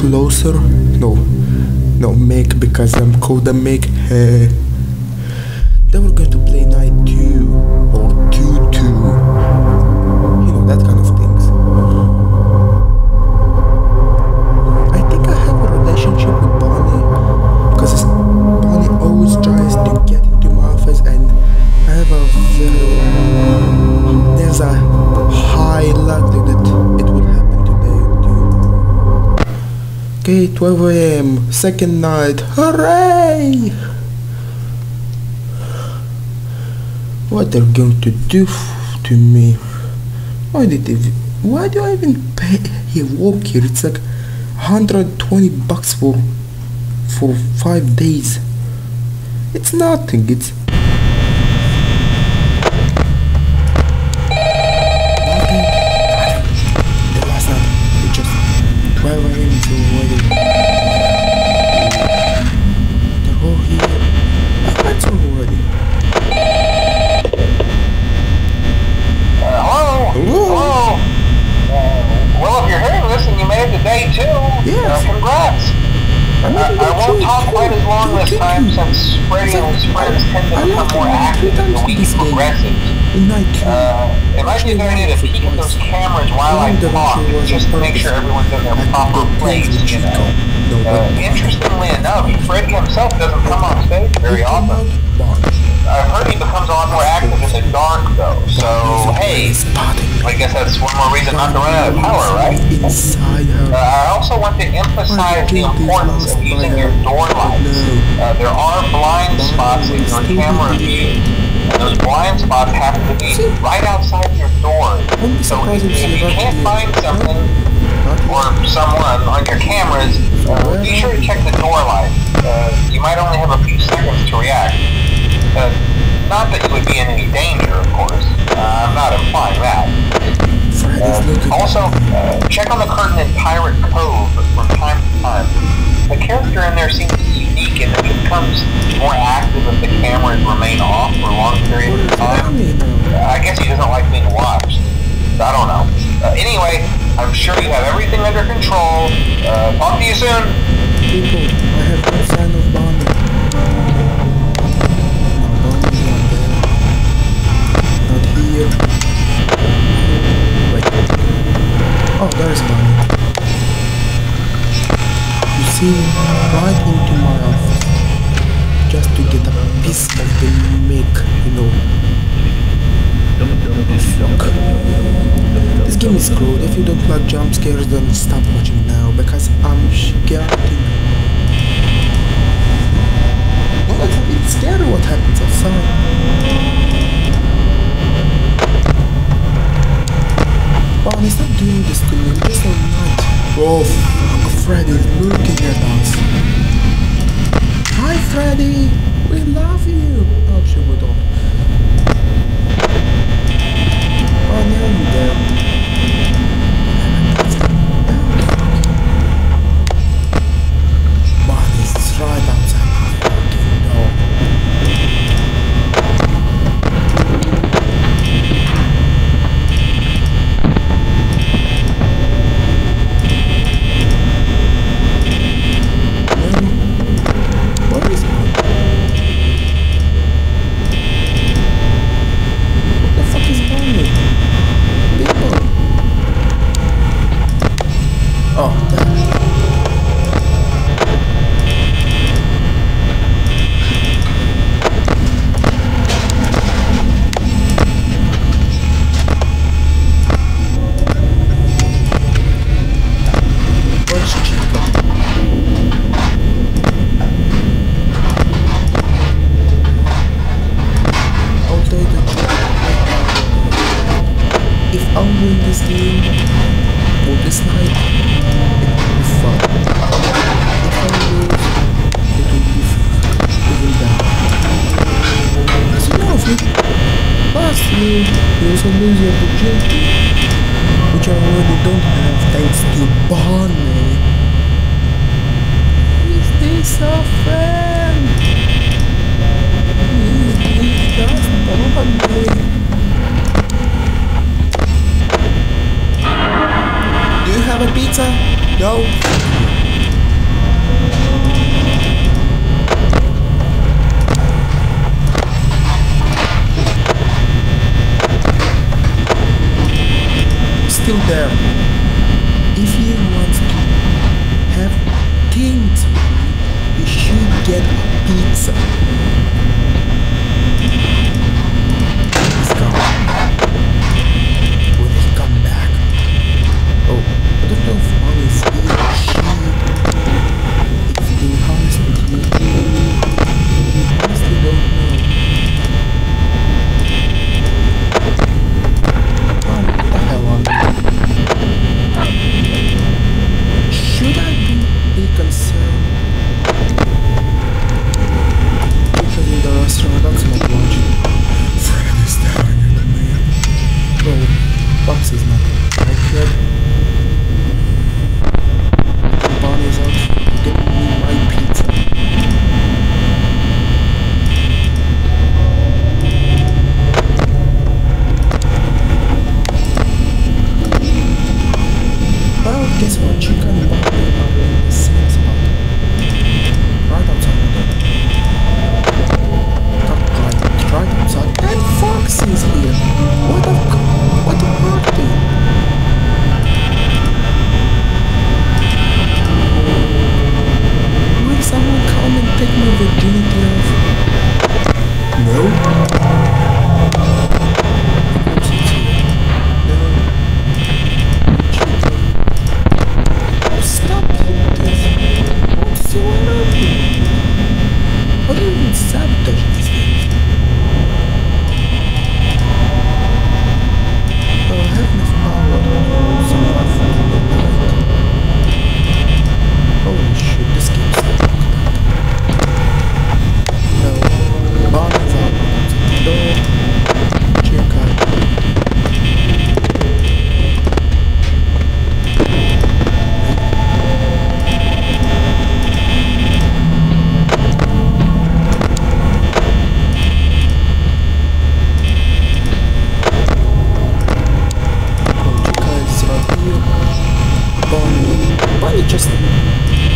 closer. No, no, make because I'm the make. Uh, 12 a.m. second night. Hooray! What they're going to do to me? Why did they? Why do I even pay a walk here? It's like 120 bucks for for five days. It's nothing. It's nothing. The last night it just 12 a.m. is already. They're all here. That's already. Uh, hello? Hello? Hello? Uh, well, if you're hearing this and you made it to day two, Yes. uh, congrats. I I, made it I to won't day talk two. Quite as long this Thank time you. since Freddy and his friends tend to I become like more active as the times week progresses. Uh, it might be a good idea to peek at those cameras while I talk, just to make sure everyone's in their proper place, you know. Uh, interestingly enough, Freddy himself doesn't come on stage very often. I've heard he becomes a lot more active in the dark, though. So, hey, I guess that's one more reason not to run out of power, right? Uh. I also want to emphasize the importance of using your door lights. Uh, there are blind spots in your camera view, and those blind spots have to be right outside your door. So if, if you can't find something or someone on your cameras, uh, be sure to check the door light. Uh, you might only have a few seconds to react. Uh, not that you would be in any danger, of course. Uh, I'm not implying that. Uh, also, uh, check on the curtain in Pirate Cove from time to time. The character in there seems unique and it becomes more active if the cameras remain off for long periods of time. I guess he doesn't like being watched. I don't know. Uh, anyway, I'm sure you have everything under control. Uh, talk to you soon. People, I have See, right into my office. Just to get a piece of the make, you know. Look. This game is good. If you don't like jump scares, then stop watching now because I'm scared. Beats.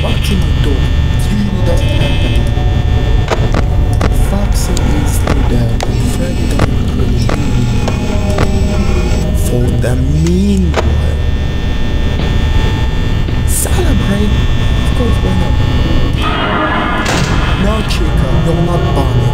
watching the door. Three doesn't happen. Foxy is still there. Freddy doesn't. For the meanwhile. Celebrate. Of course, why not? No chica, you're not bombing.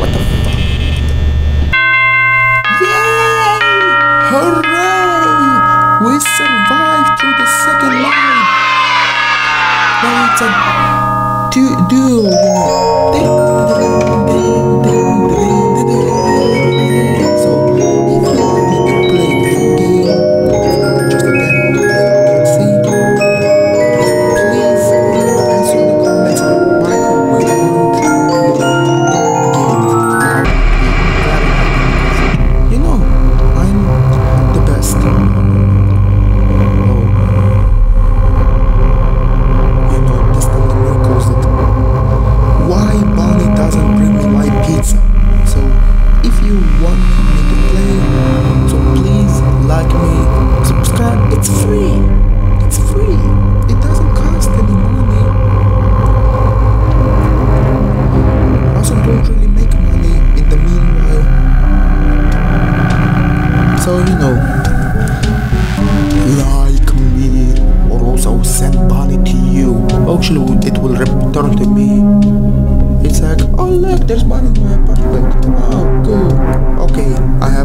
What the fuck? Yay! Hooray! We survived to the second line. Now it's a do do. Ding, ding, ding, ding.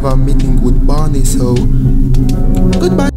Have a meeting with Bonnie, so goodbye.